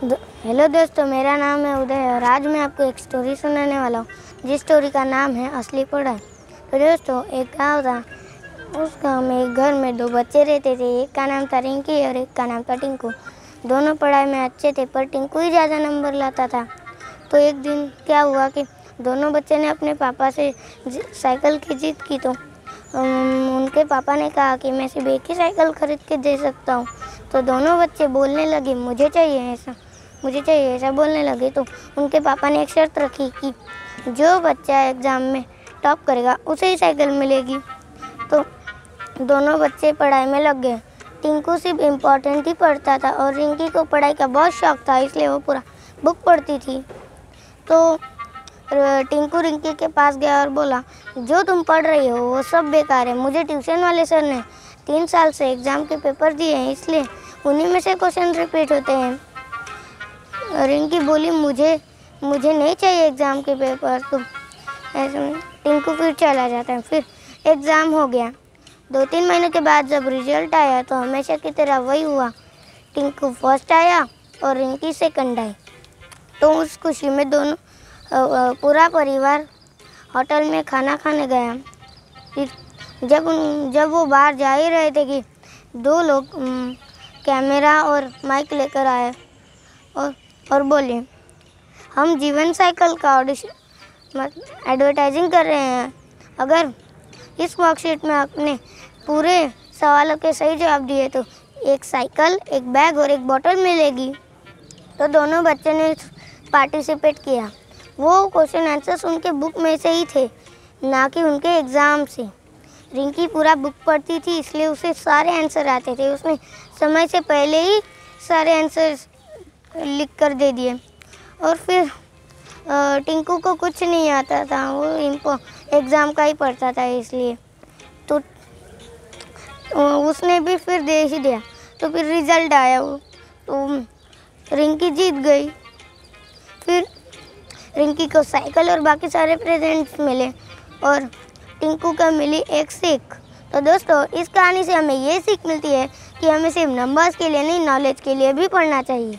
Hello दोस्तों, मेरा नाम है उदय और आज मैं आपको एक स्टोरी सुनाने वाला हूँ। जिस स्टोरी का नाम है असली पढ़ाई। तो दोस्तों, एक गाँव था। उस गाँव में एक घर में दो बच्चे रहते थे। एक का नाम था रिंकी और एक का नाम था टिंकू। दोनों पढ़ाई में अच्छे थे, पर टिंकू ही ज़्यादा नंबर लाता था। तो एक दिन क्या हुआ कि दोनों बच्चे ने अपने पापा से साइकिल की जीत की तो उनके पापा ने कहा कि मैं सिर्फ़ एक ही साइकिल खरीद के दे सकता हूँ। तो दोनों बच्चे बोलने लगे, मुझे चाहिए ऐसा। मुझे चाहिए, ऐसा बोलने लगे तो उनके पापा ने एक शर्त रखी कि जो बच्चा एग्ज़ाम में टॉप करेगा, उसे ही साइकिल मिलेगी। तो दोनों बच्चे पढ़ाई में लग गए। टिंकू सिर्फ़ इम्पोर्टेंट ही पढ़ता था और रिंकी को पढ़ाई का बहुत शौक था, इसलिए वो पूरा बुक पढ़ती थी। तो टिंकू रिंकी के पास गया और बोला, जो तुम पढ़ रही हो, वो सब बेकार है। मुझे ट्यूशन वाले सर ने तीन साल से एग्ज़ाम के पेपर दिए हैं, इसलिए उन्हीं में से क्वेश्चन रिपीट होते हैं। रिंकी बोली, मुझे मुझे नहीं चाहिए एग्ज़ाम के पेपर तो ऐसे में टिंकू फिर चला जाता है। फिर एग्ज़ाम हो गया। दो तीन महीने के बाद जब रिज़ल्ट आया तो हमेशा की तरह वही हुआ। टिंकू फ़र्स्ट आया और रिंकी सेकंड आई। तो उस खुशी में दोनों पूरा परिवार होटल में खाना खाने गया। फिर जब उन, जब वो बाहर जा ही रहे थे कि दो लोग कैमरा और माइक लेकर आए। और और बोले हम जीवन साइकिल का ऑडिशन एडवर्टाइजिंग कर रहे हैं। अगर इस मार्कशीट में आपने पूरे सवालों के सही जवाब दिए तो एक साइकिल, एक बैग और एक बोतल मिलेगी। तो दोनों बच्चे ने पार्टिसिपेट किया। वो क्वेश्चन आंसर्स उनके बुक में से ही थे, ना कि उनके एग्ज़ाम से। रिंकी पूरा बुक पढ़ती थी, इसलिए उसे सारे आंसर आते थे। उसने समय से पहले ही सारे आंसर लिख कर दे दिए। और फिर टिंकू को कुछ नहीं आता था, वो इनको एग्ज़ाम का ही पढ़ता था इसलिए। तो उसने भी फिर दे ही दिया तो फिर रिज़ल्ट आया वो। तो रिंकी जीत गई। फिर रिंकी को साइकिल और बाकी सारे प्रेजेंट्स मिले। और टिंकू का मिली एक सीख। तो दोस्तों, इस कहानी से हमें ये सीख मिलती है कि हमें सिर्फ़ नंबर्स के लिए नहीं नॉलेज के लिए भी पढ़ना चाहिए।